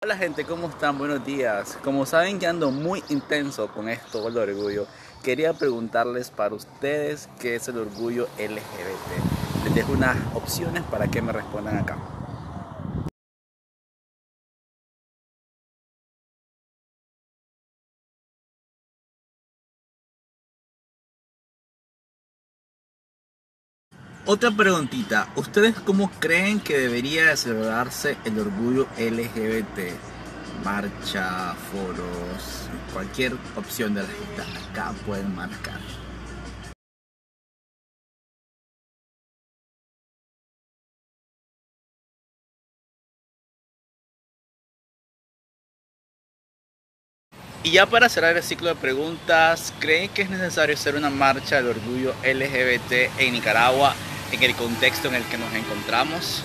Hola gente, ¿cómo están? Buenos días. Como saben que ando muy intenso con esto del orgullo, quería preguntarles para ustedes qué es el orgullo LGBT. Les dejo unas opciones para que me respondan acá. Otra preguntita, ¿ustedes cómo creen que debería celebrarse el orgullo LGBT? Marcha, foros, cualquier opción de la gente acá pueden marcar. Y ya para cerrar el ciclo de preguntas, ¿creen que es necesario hacer una marcha del orgullo LGBT en Nicaragua en el contexto en el que nos encontramos?